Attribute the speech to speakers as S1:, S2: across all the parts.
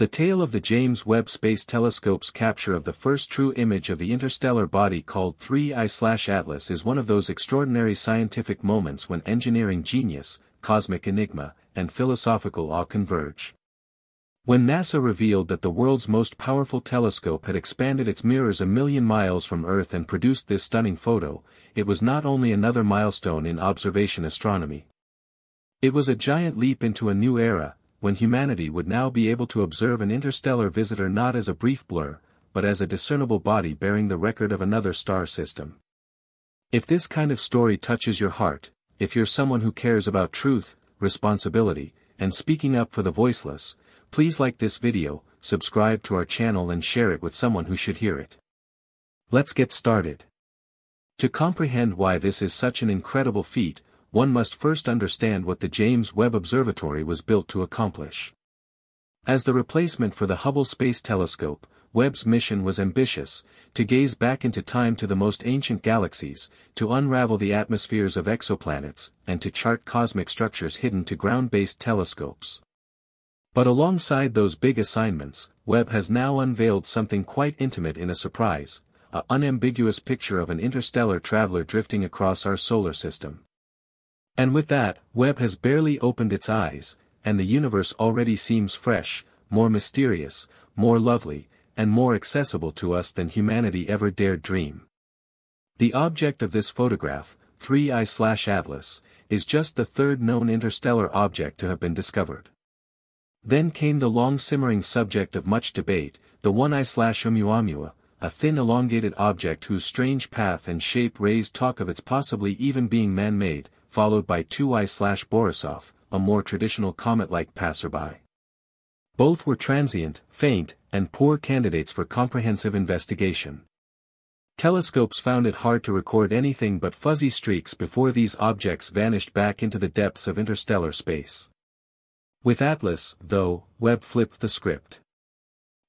S1: The tale of the James Webb Space Telescope's capture of the first true image of the interstellar body called 3I-Atlas is one of those extraordinary scientific moments when engineering genius, cosmic enigma, and philosophical awe converge. When NASA revealed that the world's most powerful telescope had expanded its mirrors a million miles from Earth and produced this stunning photo, it was not only another milestone in observation astronomy. It was a giant leap into a new era, when humanity would now be able to observe an interstellar visitor not as a brief blur, but as a discernible body bearing the record of another star system. If this kind of story touches your heart, if you're someone who cares about truth, responsibility, and speaking up for the voiceless, please like this video, subscribe to our channel and share it with someone who should hear it. Let's get started. To comprehend why this is such an incredible feat, one must first understand what the James Webb Observatory was built to accomplish. As the replacement for the Hubble Space Telescope, Webb's mission was ambitious, to gaze back into time to the most ancient galaxies, to unravel the atmospheres of exoplanets, and to chart cosmic structures hidden to ground-based telescopes. But alongside those big assignments, Webb has now unveiled something quite intimate in a surprise, a unambiguous picture of an interstellar traveler drifting across our solar system. And with that, Webb has barely opened its eyes, and the universe already seems fresh, more mysterious, more lovely, and more accessible to us than humanity ever dared dream. The object of this photograph, 3I-Atlas, is just the third known interstellar object to have been discovered. Then came the long-simmering subject of much debate, the 1I-Oumuamua, a thin elongated object whose strange path and shape raised talk of its possibly even being man-made, followed by 2I-Borisov, a more traditional comet-like passerby. Both were transient, faint, and poor candidates for comprehensive investigation. Telescopes found it hard to record anything but fuzzy streaks before these objects vanished back into the depths of interstellar space. With Atlas, though, Webb flipped the script.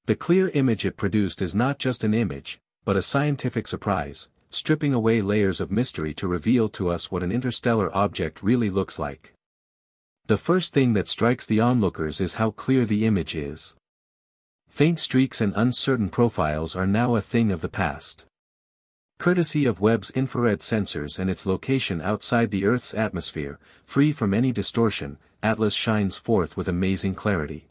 S1: The clear image it produced is not just an image, but a scientific surprise, stripping away layers of mystery to reveal to us what an interstellar object really looks like. The first thing that strikes the onlookers is how clear the image is. Faint streaks and uncertain profiles are now a thing of the past. Courtesy of Webb's infrared sensors and its location outside the Earth's atmosphere, free from any distortion, Atlas shines forth with amazing clarity.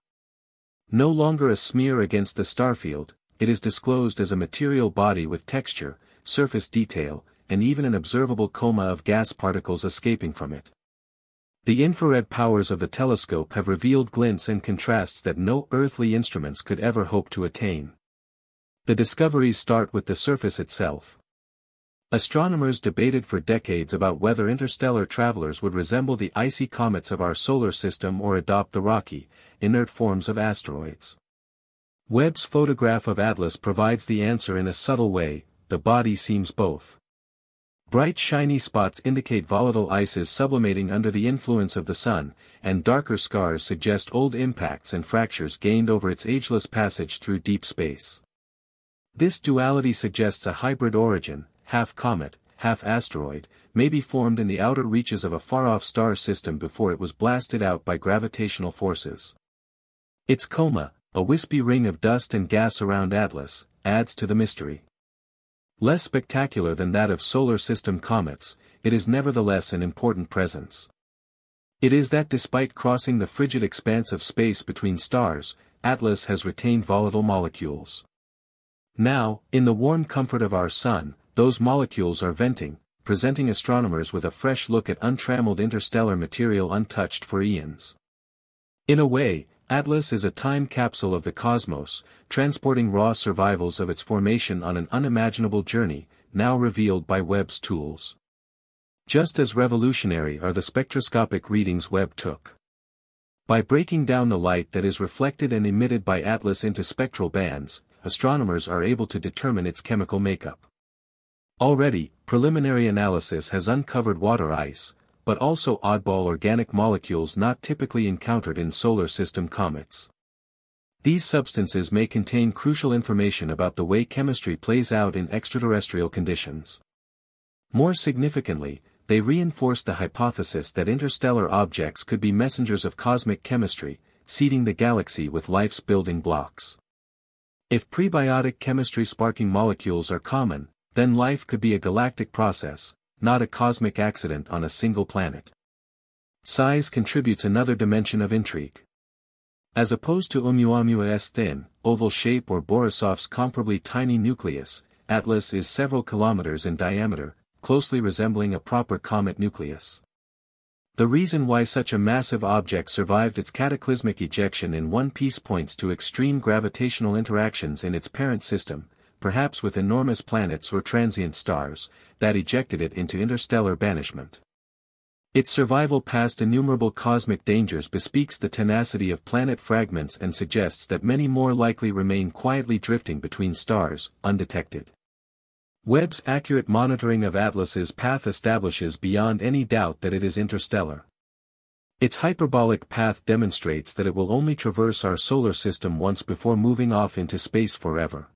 S1: No longer a smear against the starfield, it is disclosed as a material body with texture, surface detail, and even an observable coma of gas particles escaping from it. The infrared powers of the telescope have revealed glints and contrasts that no earthly instruments could ever hope to attain. The discoveries start with the surface itself. Astronomers debated for decades about whether interstellar travelers would resemble the icy comets of our solar system or adopt the rocky, inert forms of asteroids. Webb's photograph of Atlas provides the answer in a subtle way, the body seems both. Bright shiny spots indicate volatile ices sublimating under the influence of the sun, and darker scars suggest old impacts and fractures gained over its ageless passage through deep space. This duality suggests a hybrid origin, half comet, half asteroid, may be formed in the outer reaches of a far-off star system before it was blasted out by gravitational forces. Its coma, a wispy ring of dust and gas around Atlas, adds to the mystery. Less spectacular than that of solar system comets, it is nevertheless an important presence. It is that despite crossing the frigid expanse of space between stars, Atlas has retained volatile molecules. Now, in the warm comfort of our Sun, those molecules are venting, presenting astronomers with a fresh look at untrammeled interstellar material untouched for eons. In a way, Atlas is a time capsule of the cosmos, transporting raw survivals of its formation on an unimaginable journey, now revealed by Webb's tools. Just as revolutionary are the spectroscopic readings Webb took. By breaking down the light that is reflected and emitted by Atlas into spectral bands, astronomers are able to determine its chemical makeup. Already, preliminary analysis has uncovered water ice, but also oddball organic molecules not typically encountered in solar system comets. These substances may contain crucial information about the way chemistry plays out in extraterrestrial conditions. More significantly, they reinforce the hypothesis that interstellar objects could be messengers of cosmic chemistry, seeding the galaxy with life's building blocks. If prebiotic chemistry sparking molecules are common, then life could be a galactic process, not a cosmic accident on a single planet. Size contributes another dimension of intrigue. As opposed to Oumuamua's thin, oval shape or Borisov's comparably tiny nucleus, Atlas is several kilometers in diameter, closely resembling a proper comet nucleus. The reason why such a massive object survived its cataclysmic ejection in one piece points to extreme gravitational interactions in its parent system, perhaps with enormous planets or transient stars, that ejected it into interstellar banishment. Its survival past innumerable cosmic dangers bespeaks the tenacity of planet fragments and suggests that many more likely remain quietly drifting between stars, undetected. Webb's accurate monitoring of Atlas's path establishes beyond any doubt that it is interstellar. Its hyperbolic path demonstrates that it will only traverse our solar system once before moving off into space forever.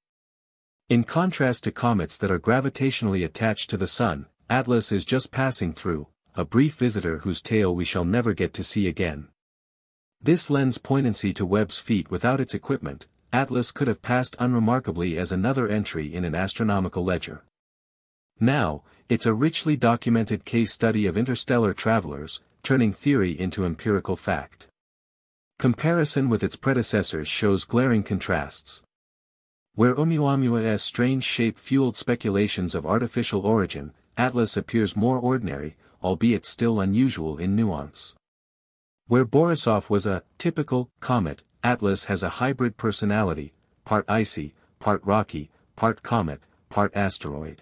S1: In contrast to comets that are gravitationally attached to the Sun, Atlas is just passing through, a brief visitor whose tail we shall never get to see again. This lends poignancy to Webb's feat without its equipment, Atlas could have passed unremarkably as another entry in an astronomical ledger. Now, it's a richly documented case study of interstellar travelers, turning theory into empirical fact. Comparison with its predecessors shows glaring contrasts. Where Oumuamua's strange shape fueled speculations of artificial origin, Atlas appears more ordinary, albeit still unusual in nuance. Where Borisov was a typical comet, Atlas has a hybrid personality, part icy, part rocky, part comet, part asteroid.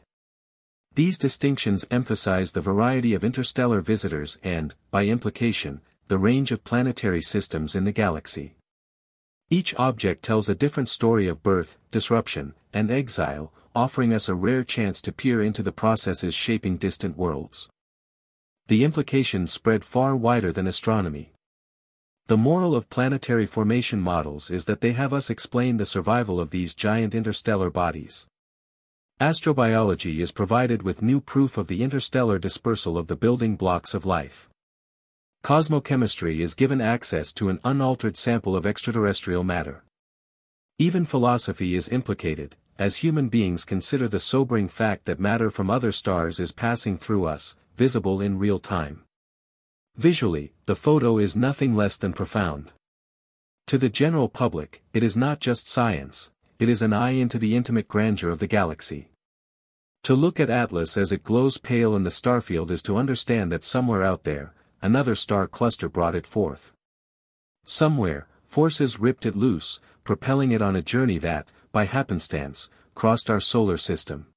S1: These distinctions emphasize the variety of interstellar visitors and, by implication, the range of planetary systems in the galaxy. Each object tells a different story of birth, disruption, and exile, offering us a rare chance to peer into the processes shaping distant worlds the implications spread far wider than astronomy. The moral of planetary formation models is that they have us explain the survival of these giant interstellar bodies. Astrobiology is provided with new proof of the interstellar dispersal of the building blocks of life. Cosmochemistry is given access to an unaltered sample of extraterrestrial matter. Even philosophy is implicated, as human beings consider the sobering fact that matter from other stars is passing through us, visible in real time. Visually, the photo is nothing less than profound. To the general public, it is not just science, it is an eye into the intimate grandeur of the galaxy. To look at Atlas as it glows pale in the starfield is to understand that somewhere out there, another star cluster brought it forth. Somewhere, forces ripped it loose, propelling it on a journey that, by happenstance, crossed our solar system.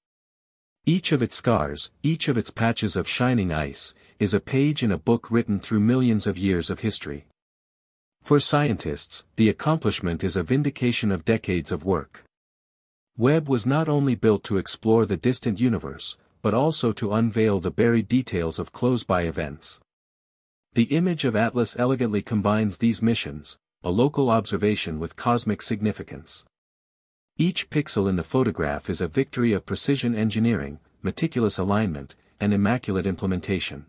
S1: Each of its scars, each of its patches of shining ice, is a page in a book written through millions of years of history. For scientists, the accomplishment is a vindication of decades of work. Webb was not only built to explore the distant universe, but also to unveil the buried details of close-by events. The image of Atlas elegantly combines these missions, a local observation with cosmic significance. Each pixel in the photograph is a victory of precision engineering, meticulous alignment, and immaculate implementation.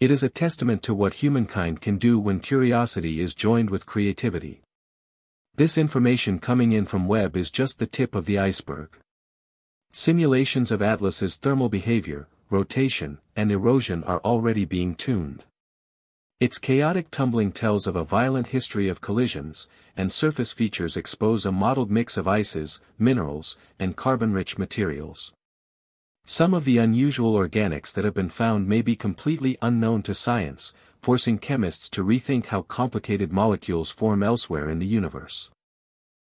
S1: It is a testament to what humankind can do when curiosity is joined with creativity. This information coming in from Webb is just the tip of the iceberg. Simulations of Atlas's thermal behavior, rotation, and erosion are already being tuned. Its chaotic tumbling tells of a violent history of collisions, and surface features expose a mottled mix of ices, minerals, and carbon-rich materials. Some of the unusual organics that have been found may be completely unknown to science, forcing chemists to rethink how complicated molecules form elsewhere in the universe.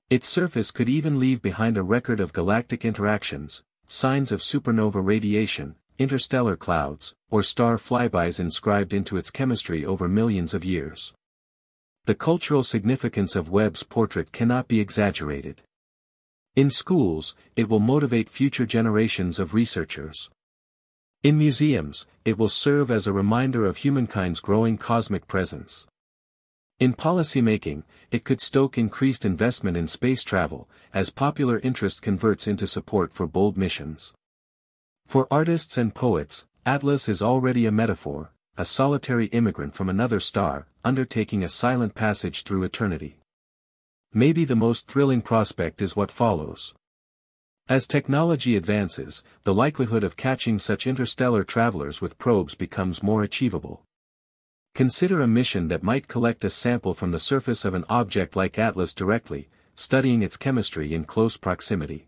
S1: Its surface could even leave behind a record of galactic interactions, signs of supernova radiation, interstellar clouds, or star flybys inscribed into its chemistry over millions of years. The cultural significance of Webb's portrait cannot be exaggerated. In schools, it will motivate future generations of researchers. In museums, it will serve as a reminder of humankind's growing cosmic presence. In policymaking, it could stoke increased investment in space travel, as popular interest converts into support for bold missions. For artists and poets, Atlas is already a metaphor, a solitary immigrant from another star, undertaking a silent passage through eternity. Maybe the most thrilling prospect is what follows. As technology advances, the likelihood of catching such interstellar travelers with probes becomes more achievable. Consider a mission that might collect a sample from the surface of an object like Atlas directly, studying its chemistry in close proximity.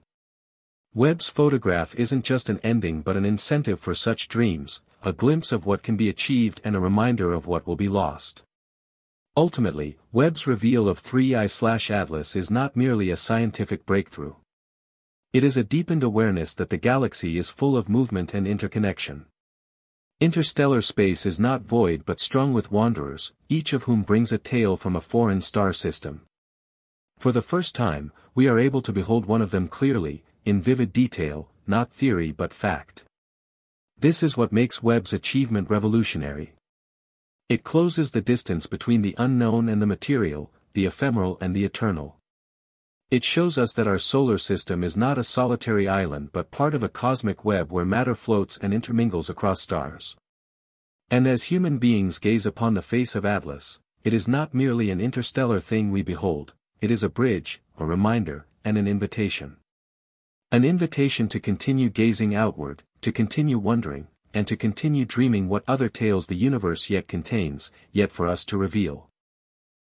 S1: Webb's photograph isn't just an ending but an incentive for such dreams, a glimpse of what can be achieved and a reminder of what will be lost. Ultimately, Webb's reveal of 3I-Atlas is not merely a scientific breakthrough. It is a deepened awareness that the galaxy is full of movement and interconnection. Interstellar space is not void but strung with wanderers, each of whom brings a tale from a foreign star system. For the first time, we are able to behold one of them clearly, in vivid detail, not theory but fact. This is what makes Webb's achievement revolutionary. It closes the distance between the unknown and the material, the ephemeral and the eternal. It shows us that our solar system is not a solitary island but part of a cosmic web where matter floats and intermingles across stars. And as human beings gaze upon the face of Atlas, it is not merely an interstellar thing we behold, it is a bridge, a reminder, and an invitation. An invitation to continue gazing outward, to continue wondering, and to continue dreaming what other tales the universe yet contains, yet for us to reveal.